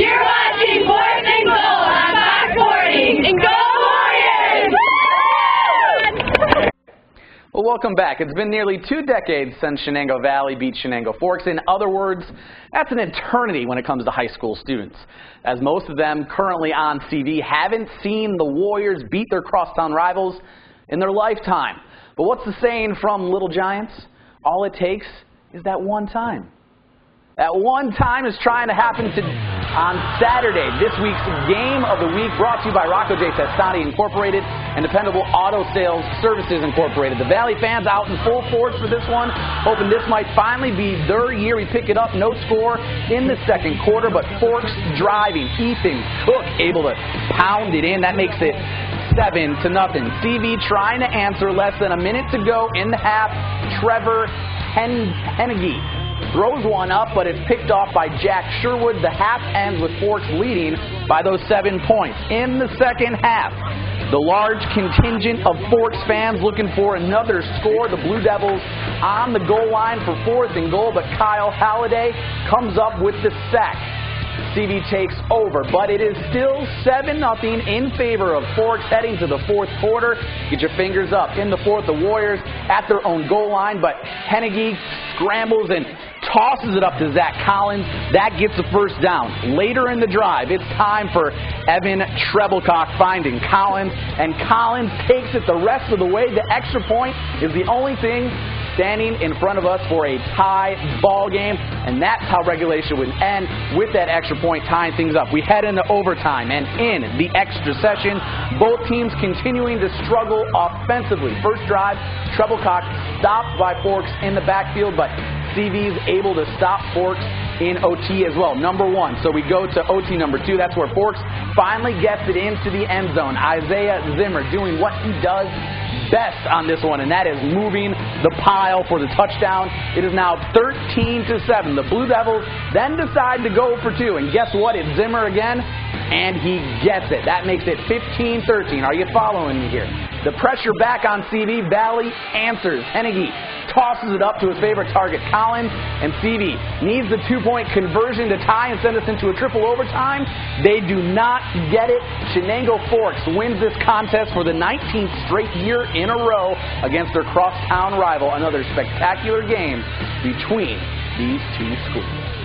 You're watching Fourth and Goal on Fox 40. And go Warriors! Well, welcome back. It's been nearly two decades since Chenango Valley beat Chenango Forks. In other words, that's an eternity when it comes to high school students, as most of them currently on CV haven't seen the Warriors beat their crosstown rivals in their lifetime. But what's the saying from Little Giants? All it takes is that one time. That one time is trying to happen to, on Saturday. This week's game of the week brought to you by Rocco J. Testati Incorporated and Dependable Auto Sales Services Incorporated. The Valley fans out in full force for this one, hoping this might finally be their year. We pick it up, no score in the second quarter, but Forks driving. Ethan Cook able to pound it in. That makes it seven to nothing. CV trying to answer less than a minute to go in the half. Trevor Hen- Hennigy throws one up, but it's picked off by Jack Sherwood. The half ends with Forks leading by those seven points. In the second half, the large contingent of Forks fans looking for another score. The Blue Devils on the goal line for fourth and goal, but Kyle Halliday comes up with the sack. CV takes over, but it is still 7 0 in favor of Forks heading to the fourth quarter. Get your fingers up. In the fourth, the Warriors at their own goal line, but Hennigy scrambles and tosses it up to Zach Collins. That gets the first down. Later in the drive, it's time for Evan Treblecock finding Collins, and Collins takes it the rest of the way. The extra point is the only thing standing in front of us for a tie ball game, and that's how regulation would end with that extra point tying things up. We head into overtime, and in the extra session, both teams continuing to struggle offensively. First drive, Treblecock stopped by Forks in the backfield, but CV's able to stop Forks in OT as well. Number one. So we go to OT number two. That's where Forks finally gets it into the end zone. Isaiah Zimmer doing what he does best on this one, and that is moving the pile for the touchdown. It is now 13 to 7. The Blue Devils then decide to go for two, and guess what? It's Zimmer again, and he gets it. That makes it 15 13. Are you following me here? The pressure back on CV. Valley answers. Hennigy tosses it up to his favorite target, Collins, and CV needs the two point conversion to tie and send us into a triple overtime. They do not get it. Chenango Forks wins this contest for the 19th straight year in a row against their crosstown rival. Another spectacular game between these two schools.